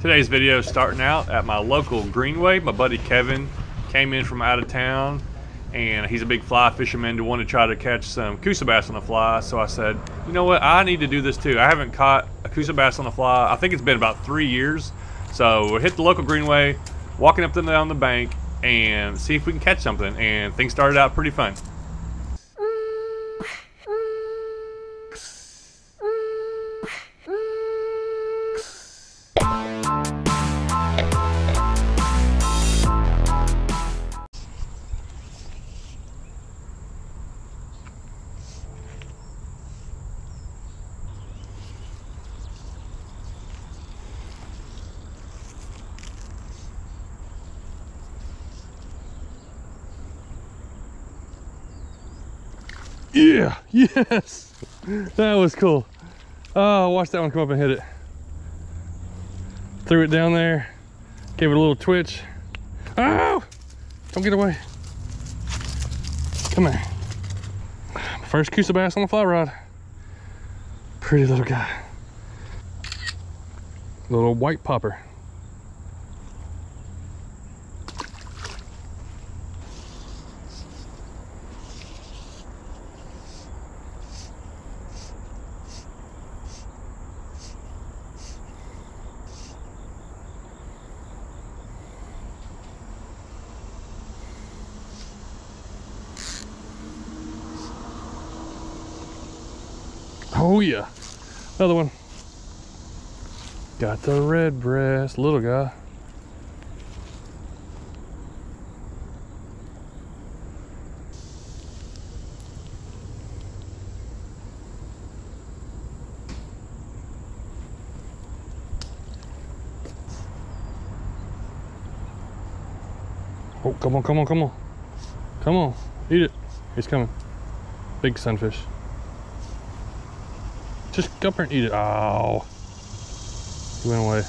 Today's video is starting out at my local greenway. My buddy Kevin came in from out of town and he's a big fly fisherman to want to try to catch some Coosa bass on the fly. So I said, you know what, I need to do this too. I haven't caught a Coosa bass on the fly. I think it's been about three years. So we hit the local greenway, walking up and down the bank and see if we can catch something. And things started out pretty fun. Yeah, yes. That was cool. Oh, watch that one come up and hit it. Threw it down there, gave it a little twitch. Oh, don't get away. Come on. First Coosa bass on the fly rod. Pretty little guy. Little white popper. Oh yeah, another one. Got the red breast, little guy. Oh, come on, come on, come on. Come on, eat it. He's coming. Big sunfish. Just go up there and eat it. Oh. He went away.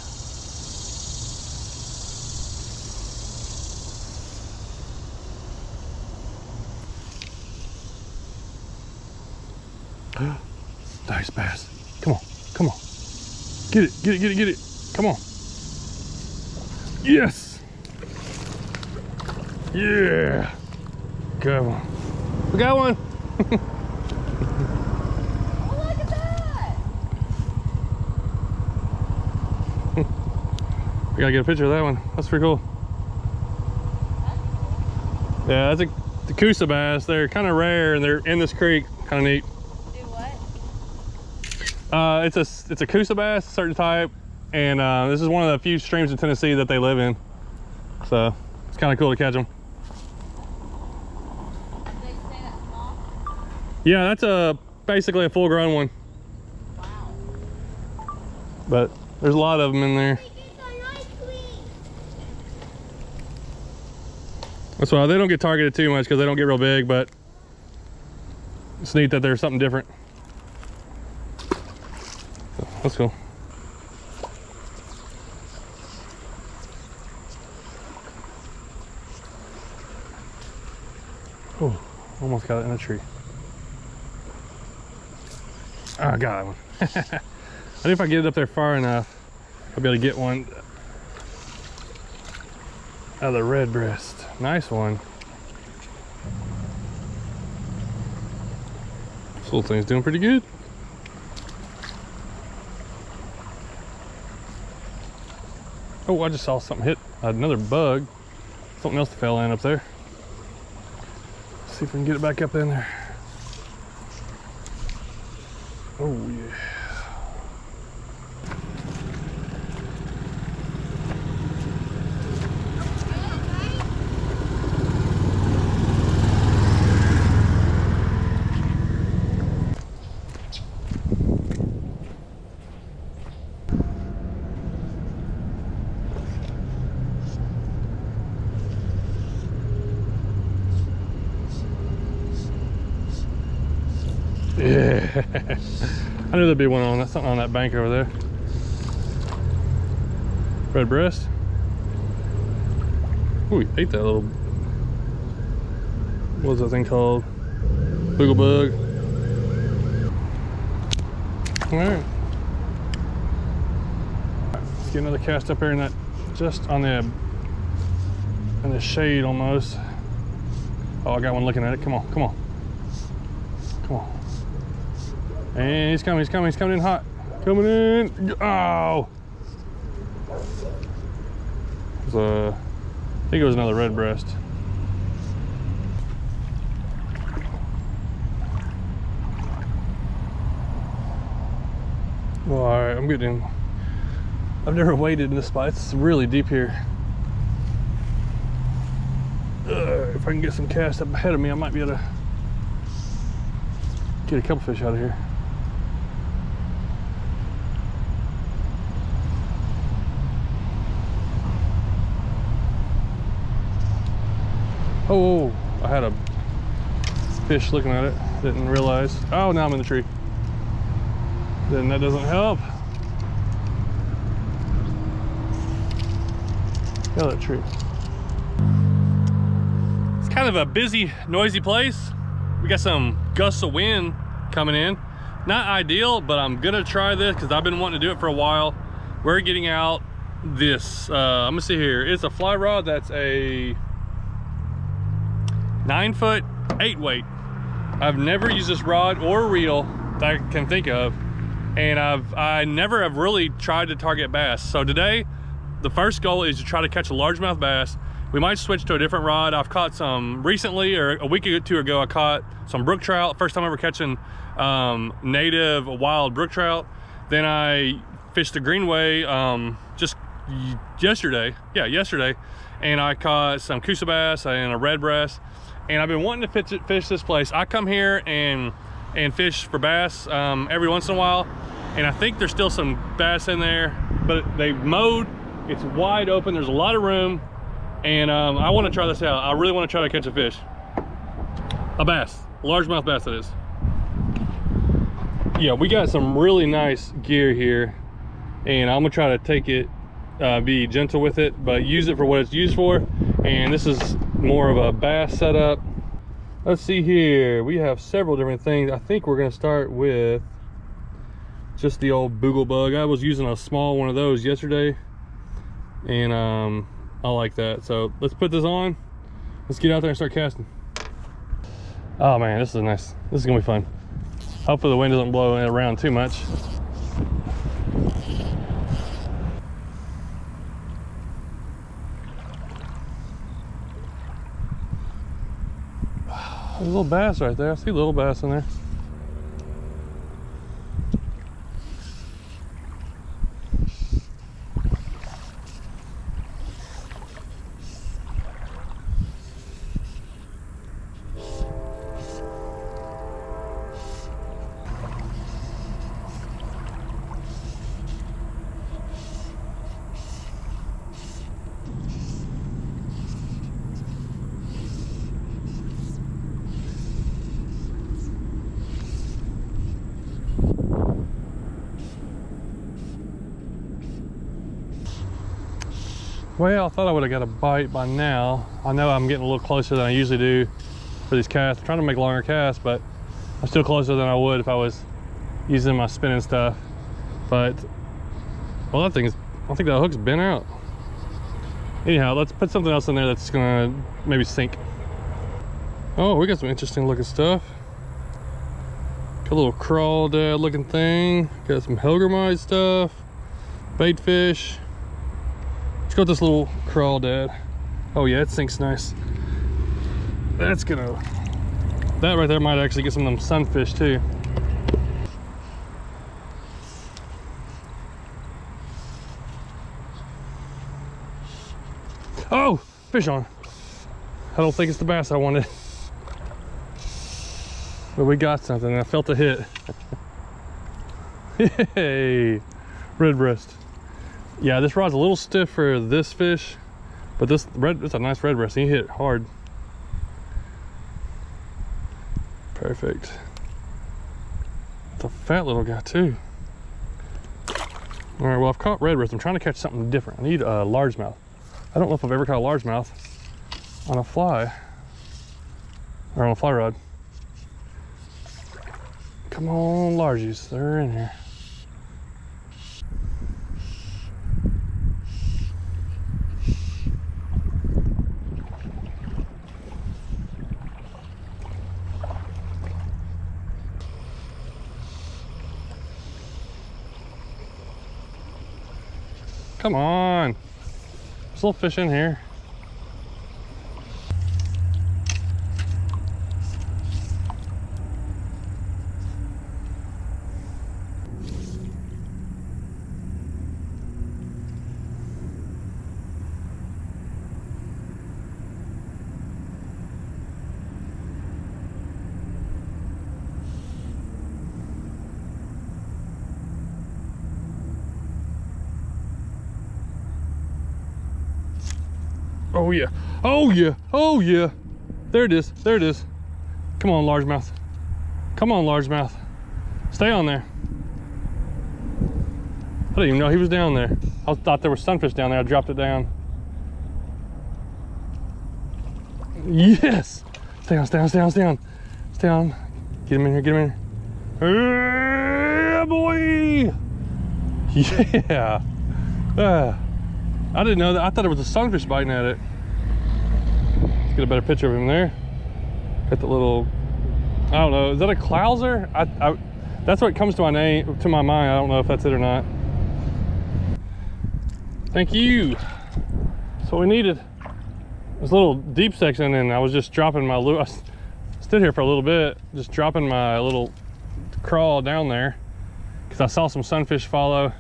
nice bass. Come on. Come on. Get it. Get it. Get it. Get it. Come on. Yes. Yeah. Good one. We got one. Oh, look at that! I gotta get a picture of that one. That's pretty cool. Yeah, that's a the Coosa bass. They're kind of rare and they're in this creek. Kind of neat. Do what? Uh, it's a it's a Coosa bass, a certain type, and uh, this is one of the few streams in Tennessee that they live in. So it's kind of cool to catch them. They say that small? Yeah, that's a basically a full grown one, Wow. but there's a lot of them in there. That's why they don't get targeted too much because they don't get real big, but it's neat that there's something different. So, That's cool. Oh, almost got it in a tree. Oh, I got that one. I think if I get it up there far enough, I'll be able to get one out of the red breast. Nice one. This little thing's doing pretty good. Oh, I just saw something hit another bug. Something else fell in up there. see if we can get it back up in there. Oh yeah. Yeah. I knew there'd be one on that something on that bank over there. Red breast. Ooh, ate that little what was that thing called? Boogle bug. Alright. Get another cast up here in that, just on the, in the shade almost. Oh, I got one looking at it. Come on, come on. Come on. And he's coming, he's coming, he's coming in hot. Coming in. Oh! It a, I think it was another red breast. Well, all right, I'm getting. I've never waded in this spot. It's really deep here. Uh, if I can get some cast up ahead of me, I might be able to get a couple fish out of here. Oh, I had a fish looking at it. Didn't realize. Oh, now I'm in the tree. Then that doesn't help. Feel that tree. It's kind of a busy, noisy place. We got some gusts of wind coming in. Not ideal, but I'm gonna try this because I've been wanting to do it for a while. We're getting out this, uh, I'm gonna see here. It's a fly rod that's a nine foot, eight weight. I've never used this rod or reel that I can think of. And I've, I never have really tried to target bass. So today, the first goal is to try to catch a largemouth bass. We might switch to a different rod. I've caught some recently, or a week or two ago, I caught some brook trout. First time ever catching um, native wild brook trout. Then I fished the Greenway um, just yesterday. Yeah, yesterday. And I caught some Coosa bass and a red breast. And I've been wanting to fish, fish this place. I come here and and fish for bass um, every once in a while. And I think there's still some bass in there, but they mowed. It's wide open. There's a lot of room. And um, I want to try this out. I really want to try to catch a fish. A bass, largemouth bass that is. Yeah, we got some really nice gear here. And I'm gonna try to take it, uh, be gentle with it, but use it for what it's used for. And this is more of a bass setup. Let's see here. We have several different things. I think we're going to start with just the old boogle bug. I was using a small one of those yesterday and um i like that. So let's put this on. Let's get out there and start casting. Oh man this is nice. This is gonna be fun. Hopefully the wind doesn't blow around too much There's a little bass right there. I see a little bass in there. Well, I thought I would have got a bite by now. I know I'm getting a little closer than I usually do for these casts. I'm trying to make longer casts, but I'm still closer than I would if I was using my spinning stuff. But, well, that thing's, I think that hook's bent out. Anyhow, let's put something else in there that's gonna maybe sink. Oh, we got some interesting looking stuff. Got a little crawdad looking thing. Got some hellgrammite stuff. Bait fish. Let's go this little crawl, crawdad. Oh yeah, it sinks nice. That's gonna, that right there might actually get some of them sunfish too. Oh, fish on. I don't think it's the bass I wanted. But we got something. I felt a hit. hey, red breast. Yeah, this rod's a little stiff for this fish, but this red, it's a nice red breast. He hit hard. Perfect. It's a fat little guy too. All right, well, I've caught red breast. I'm trying to catch something different. I need a largemouth. I don't know if I've ever caught a largemouth on a fly or on a fly rod. Come on, largies, they're in here. Come on. There's a little fish in here. Oh yeah. Oh yeah. Oh yeah. There it is. There it is. Come on, largemouth. Come on, largemouth. Stay on there. I didn't even know he was down there. I thought there was sunfish down there. I dropped it down. Yes. Stay on, stay on, stay on, stay on. Stay on. Get him in here, get him in here. Yeah, boy. Yeah. Ah. I didn't know that. I thought it was a sunfish biting at it. Let's get a better picture of him there. Got the little, I don't know, is that a clouser? I, I, that's what comes to my name, to my mind. I don't know if that's it or not. Thank you. That's what we needed. This little deep section, and I was just dropping my lure. I stood here for a little bit, just dropping my little crawl down there because I saw some sunfish follow,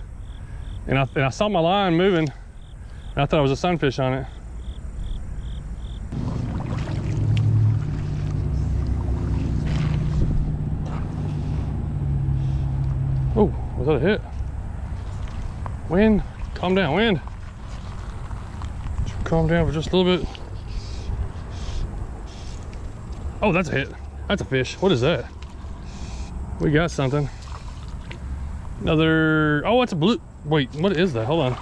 and I, and I saw my line moving. And I thought it was a sunfish on it. Oh, was that a hit? Wind, calm down, wind. Calm down for just a little bit. Oh, that's a hit. That's a fish. What is that? We got something. Another, oh, it's a blue. Wait, what is that? Hold on.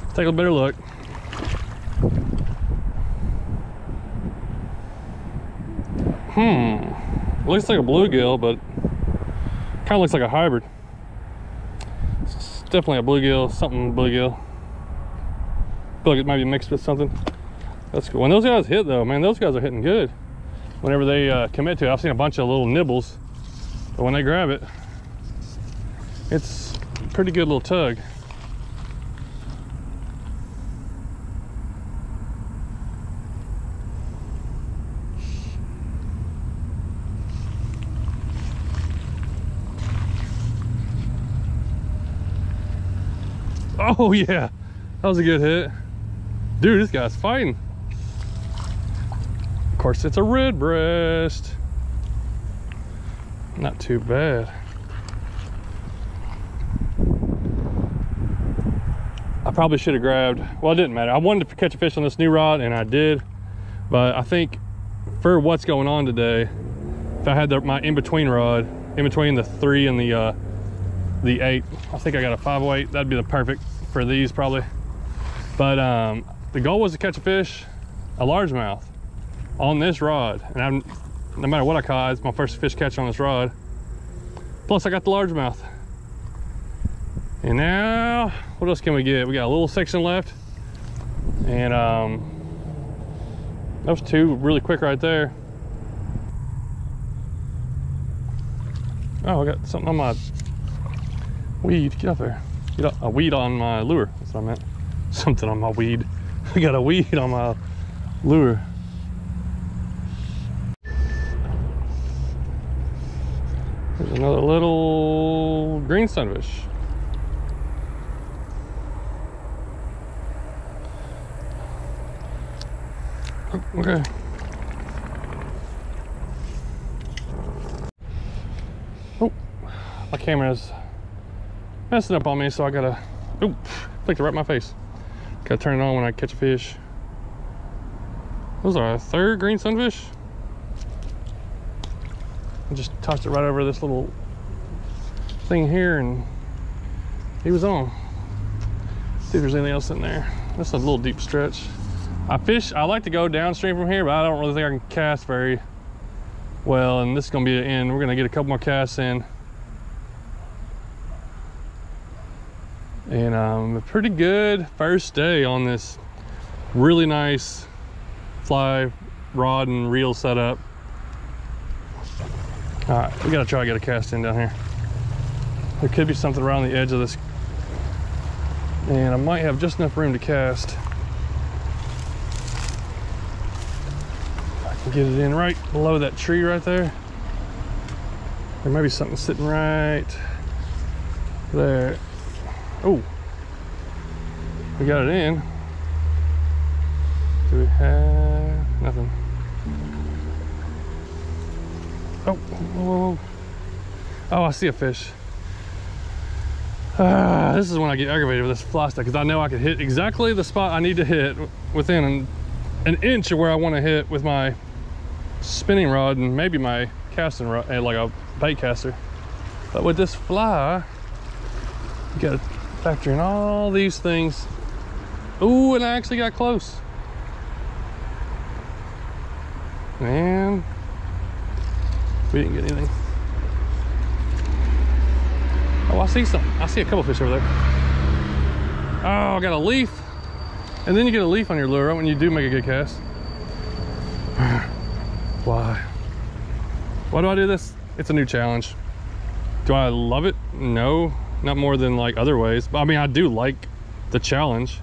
Let's take a better look. Hmm. Looks like a bluegill, but kind of looks like a hybrid. Definitely a bluegill, something bluegill. feel like it might be mixed with something. That's cool. When those guys hit though, man, those guys are hitting good. Whenever they uh, commit to it, I've seen a bunch of little nibbles, but when they grab it, it's pretty good little tug. Oh yeah, that was a good hit. Dude, this guy's fighting. Of course, it's a red breast. Not too bad. I probably should have grabbed, well, it didn't matter. I wanted to catch a fish on this new rod and I did, but I think for what's going on today, if I had the, my in-between rod, in between the three and the uh, the eight, I think I got a 508, that'd be the perfect for these probably. But um, the goal was to catch a fish, a largemouth on this rod. And I'm, no matter what I caught, it's my first fish catch on this rod. Plus I got the largemouth. And now, what else can we get? We got a little section left. And um, those two really quick right there. Oh, I got something on my weed. Get up there. Get up, a weed on my lure. That's what I meant. Something on my weed. I got a weed on my lure. There's another little green sunfish. Oh, Okay. Oh, my camera's messing up on me, so I gotta, oh, flicked it right in my face. Gotta turn it on when I catch a fish. Those are a third green sunfish. I just tossed it right over this little thing here and he was on. See if there's anything else in there. That's a little deep stretch. I fish, I like to go downstream from here, but I don't really think I can cast very well. And this is gonna be the end. We're gonna get a couple more casts in. And um, a pretty good first day on this really nice fly rod and reel setup. All right, we gotta try to get a cast in down here. There could be something around the edge of this And I might have just enough room to cast. I can get it in right below that tree right there. There might be something sitting right there. Oh, we got it in. Do we have nothing? Oh, whoa, whoa. Oh, I see a fish. Ah, this is when I get aggravated with this fly stick because I know I can hit exactly the spot I need to hit within an, an inch of where I want to hit with my spinning rod and maybe my casting rod, eh, like a bait caster. But with this fly, you got to factor in all these things. Ooh, and I actually got close. Man, we didn't get anything. Oh, I see something. I see a couple fish over there. Oh, I got a leaf. And then you get a leaf on your lure when you do make a good cast. Why? Why do I do this? It's a new challenge. Do I love it? No, not more than like other ways. But I mean, I do like the challenge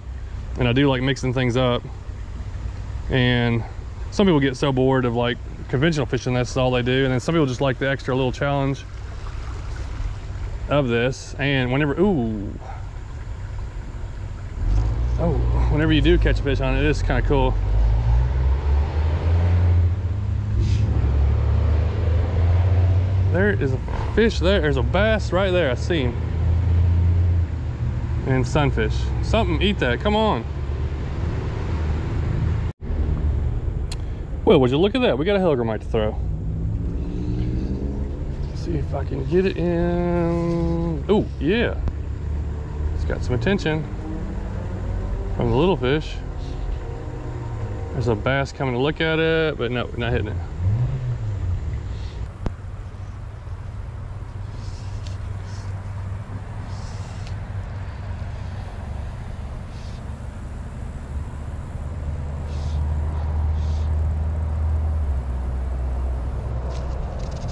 and I do like mixing things up. And some people get so bored of like conventional fishing, that's all they do. And then some people just like the extra little challenge of this. And whenever, ooh, oh, whenever you do catch a fish on it, it's kind of cool. There is a fish there. There's a bass right there. I see him. And sunfish. Something, eat that. Come on. Well, would you look at that? We got a hellgrammite to throw. Let's see if I can get it in. Oh, yeah. It's got some attention from the little fish. There's a bass coming to look at it, but no, not hitting it.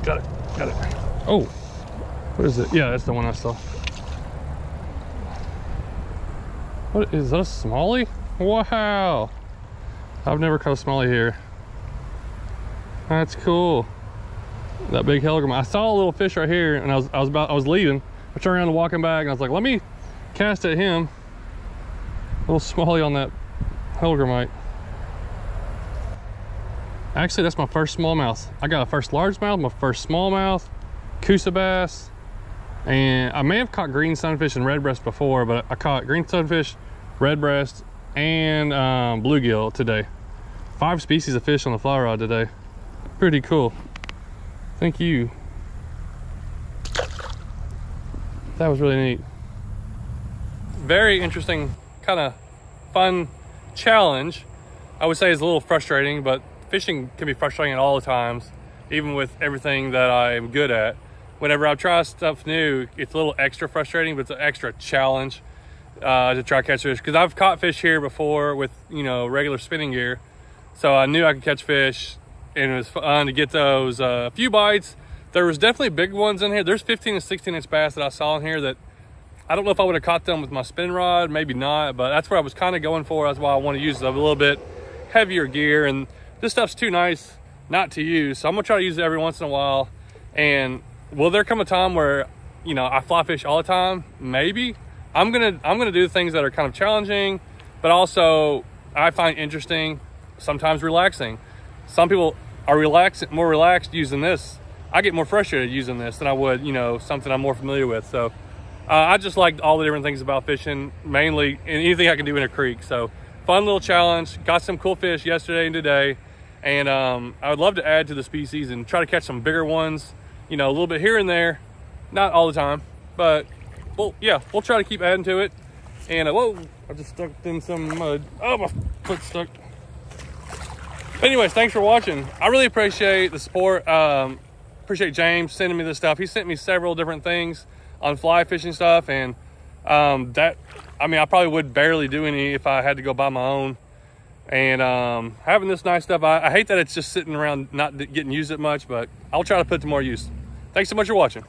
Got it, got it. Oh, what is it? Yeah, that's the one I saw. What is that a smallie? Wow. I've never caught a smallie here. That's cool. That big hellgrammite. I saw a little fish right here and I was I was about I was leaving. I turned around and walking back and I was like, let me cast at him. A little smallie on that hellgrammite. Actually, that's my first smallmouth. I got a first largemouth, my first smallmouth, Coosa bass, and I may have caught green sunfish and redbreast before, but I caught green sunfish, redbreast, and um, bluegill today. Five species of fish on the fly rod today. Pretty cool. Thank you. That was really neat. Very interesting, kind of fun challenge. I would say it's a little frustrating, but fishing can be frustrating at all times, even with everything that I'm good at. Whenever I try stuff new, it's a little extra frustrating, but it's an extra challenge uh, to try catch fish. Because I've caught fish here before with you know regular spinning gear, so I knew I could catch fish, and it was fun to get those. A uh, few bites. There was definitely big ones in here. There's 15 and 16 inch bass that I saw in here that I don't know if I would have caught them with my spin rod, maybe not, but that's where I was kind of going for. That's why I want to use a little bit heavier gear and this stuff's too nice not to use. So I'm gonna try to use it every once in a while. And will there come a time where, you know, I fly fish all the time? Maybe. I'm gonna I'm gonna do things that are kind of challenging, but also I find interesting, sometimes relaxing. Some people are relaxed, more relaxed using this. I get more frustrated using this than I would, you know, something I'm more familiar with. So uh, I just like all the different things about fishing, mainly anything I can do in a creek. So fun little challenge. Got some cool fish yesterday and today. And um, I would love to add to the species and try to catch some bigger ones, you know, a little bit here and there, not all the time, but well, yeah, we'll try to keep adding to it. And uh, whoa, I just stuck in some mud. Oh, my foot stuck. Anyways, thanks for watching. I really appreciate the support. Um, appreciate James sending me this stuff. He sent me several different things on fly fishing stuff. And um, that, I mean, I probably would barely do any if I had to go buy my own and um, having this nice stuff I, I, hate that it's just sitting around not getting used that much but i'll try to put to more use. Thanks so much for watching